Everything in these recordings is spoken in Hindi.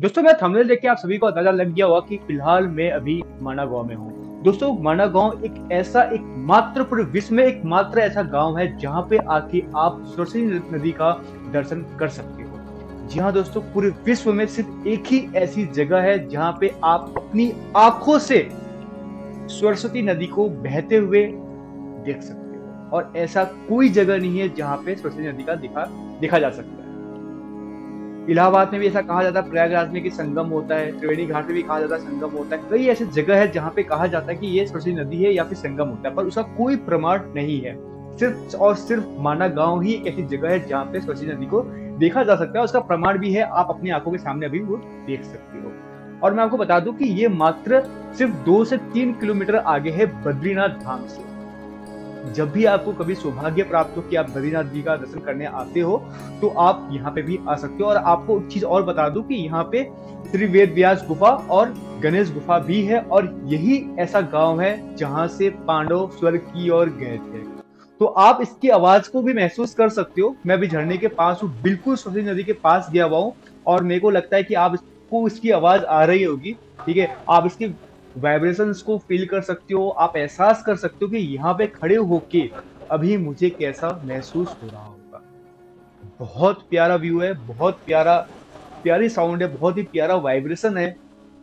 दोस्तों, मैं थंबनेल देख के आप सभी को अंदाज़ा लग गया होगा कि फ़िलहाल मैं अभी माना गाँव में हूँ। दोस्तों माना गाँव एक ऐसा एक मात्र पूरे विश्व में एक मात्र ऐसा गाँव है जहाँ पे आके आप सरस्वती नदी का दर्शन कर सकते हो। जी हाँ दोस्तों, पूरे विश्व में सिर्फ़ एक ही ऐसी जगह है जहाँ पे आप अपनी आँखों से सरस्वती नदी को बहते हुए देख सकते हो। और ऐसा कोई जगह नहीं है जहाँ पे सरस्वती नदी का दिखा, देखा जा सकता है। इलाहाबाद में भी ऐसा कहा जाता है, प्रयागराज में कि संगम होता है, त्रिवेणी घाट में भी कहा जाता है, संगम होता है। कई ऐसी जगह है जहाँ पे कहा जाता है कि ये सरस्वती नदी है या फिर संगम होता है, पर उसका कोई प्रमाण नहीं है। सिर्फ़ और सिर्फ़ माना गाँव ही एक ऐसी जगह है जहाँ पे सरस्वती नदी को देखा जा सकता है उसका प्रमाण भी है, आप अपनी आँखों के सामने अभी वो देख सकते हो। और मैं आपको बता दूँ कि ये मात्र सिर्फ़ दो से तीन किलोमीटर आगे है बद्रीनाथ धाम से। जब भी आपको कभी सौभाग्य प्राप्त हो कि आप बद्रीनाथ जी का दर्शन करने आते हो तो आप यहाँ पे भी आ सकते हो। और आपको एक चीज़ और बता दूँ कि यहाँ पे त्रिवेद व्यास गुफा और गणेश गुफा भी है और यही ऐसा गाँव है जहाँ से पांडव स्वर्ग की ओर गए थे। तो आप इसकी आवाज़ को भी महसूस कर सकते हो। मैं अभी झरने के पास हूँ, बिल्कुल सरस्वती नदी के पास गया हुआ हूँ और मेरे को लगता है कि आप इसको, इसकी आवाज़ आ रही होगी। ठीक है, आप इसकी वाइब्रेशंस को फील कर सकते हो आप एहसास कर सकते हो कि यहाँ पे खड़े होके अभी मुझे कैसा महसूस हो रहा होगा। बहुत प्यारा व्यू है बहुत प्यारा प्यारी साउंड है बहुत ही प्यारा वाइब्रेशन है।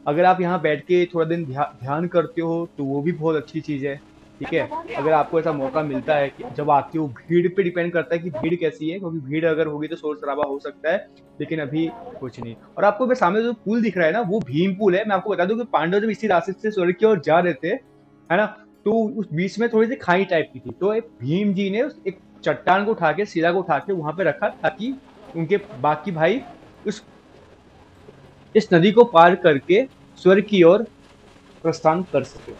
अगर आप यहाँ बैठ के थोड़ा दिन ध्या, ध्यान करते हो तो वो भी बहुत अच्छी चीज़ है। ठीक है? अगर आपको ऐसा मौका मिलता है कि जब आते हो भीड़ पे डिपेंड करता है कि भीड़ कैसी है, क्योंकि भीड़ अगर होगी तो शोर शराबा हो सकता है, लेकिन अभी कुछ नहीं। और आपको मैं सामने जो पुल दिख रहा है ना, वो भीम पुल है। मैं आपको बता दूँ कि पांडव जब इसी रास्ते से स्वर्ग की ओर जा रहे थे, है ना तो उस बीच में थोड़ी सी खाई टाइप की थी। तो एक भीम जी ने एक चट्टान को उठा के सिरा को उठा के वहाँ पे रखा ताकि उनके बाकी भाई उस, इस नदी को पार करके स्वर्ग की ओर प्रस्थान कर सके।